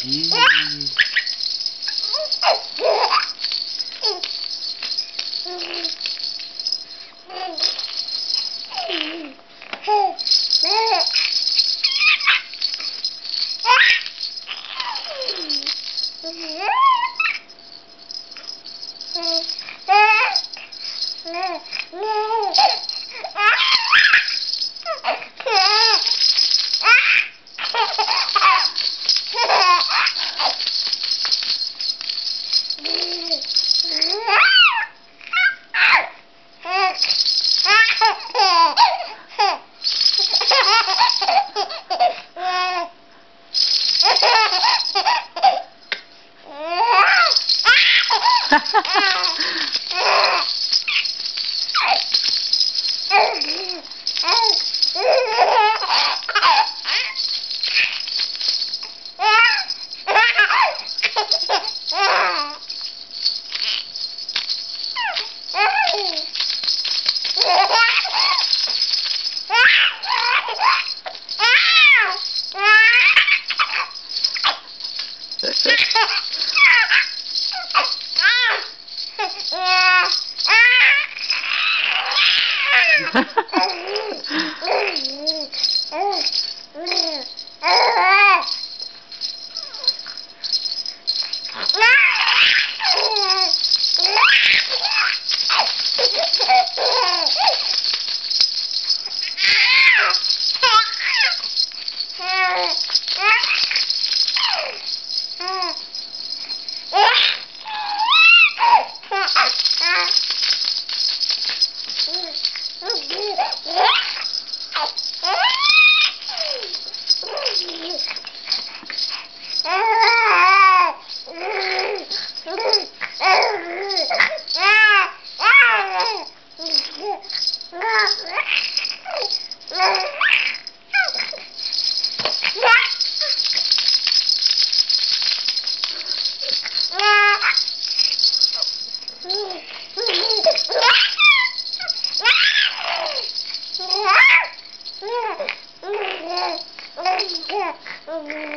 Mm-hmm. Ha! Yeah. Oh,